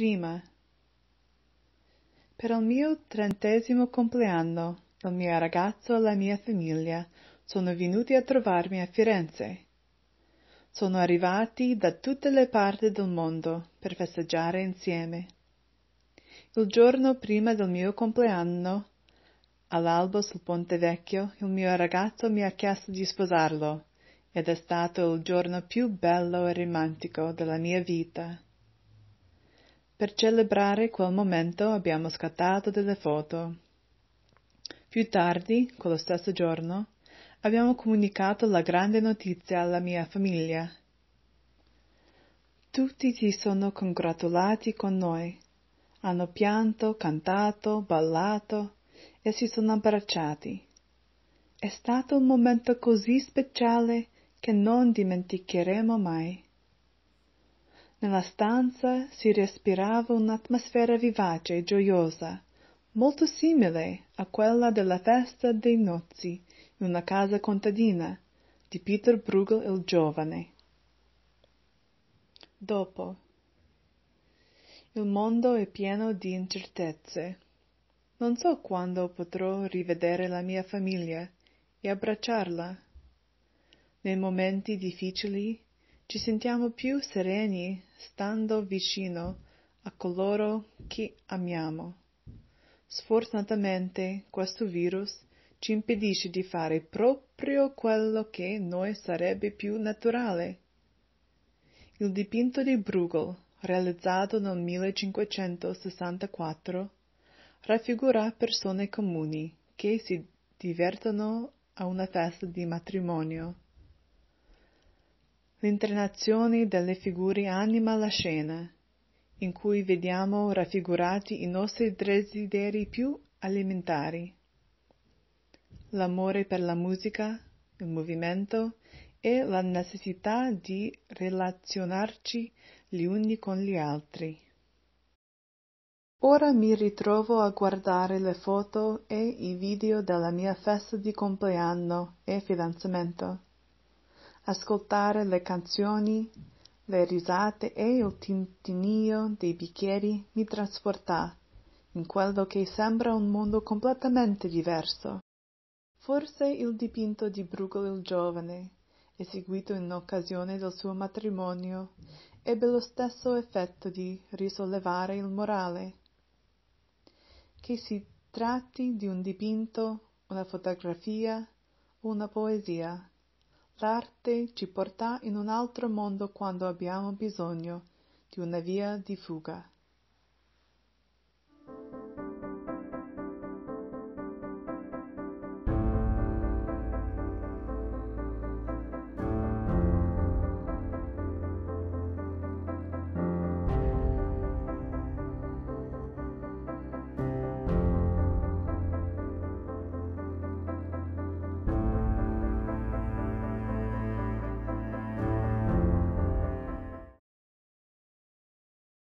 prima. Per il mio trentesimo compleanno, il mio ragazzo e la mia famiglia sono venuti a trovarmi a Firenze. Sono arrivati da tutte le parti del mondo per festeggiare insieme. Il giorno prima del mio compleanno, all'albo sul Ponte Vecchio, il mio ragazzo mi ha chiesto di sposarlo ed è stato il giorno più bello e romantico della mia vita. Per celebrare quel momento abbiamo scattato delle foto. Più tardi, quello stesso giorno, abbiamo comunicato la grande notizia alla mia famiglia. Tutti si sono congratulati con noi, hanno pianto, cantato, ballato e si sono abbracciati. È stato un momento così speciale che non dimenticheremo mai. Nella stanza si respirava un'atmosfera vivace e gioiosa, molto simile a quella della festa dei nozzi in una casa contadina di Peter Bruegel il giovane. Dopo. Il mondo è pieno di incertezze. Non so quando potrò rivedere la mia famiglia e abbracciarla. Nei momenti difficili ci sentiamo più sereni stando vicino a coloro che amiamo. Sfortunatamente questo virus ci impedisce di fare proprio quello che noi sarebbe più naturale. Il dipinto di Bruegel, realizzato nel 1564, raffigura persone comuni che si divertono a una festa di matrimonio. L'internazione delle figure anima la scena, in cui vediamo raffigurati i nostri desideri più alimentari. L'amore per la musica, il movimento e la necessità di relazionarci gli uni con gli altri. Ora mi ritrovo a guardare le foto e i video della mia festa di compleanno e fidanzamento ascoltare le canzoni, le risate e il tintinnio dei bicchieri mi trasporta in quello che sembra un mondo completamente diverso. Forse il dipinto di Bruegel il giovane, eseguito in occasione del suo matrimonio, ebbe lo stesso effetto di risollevare il morale. Che si tratti di un dipinto, una fotografia una poesia, L'arte ci porta in un altro mondo quando abbiamo bisogno di una via di fuga.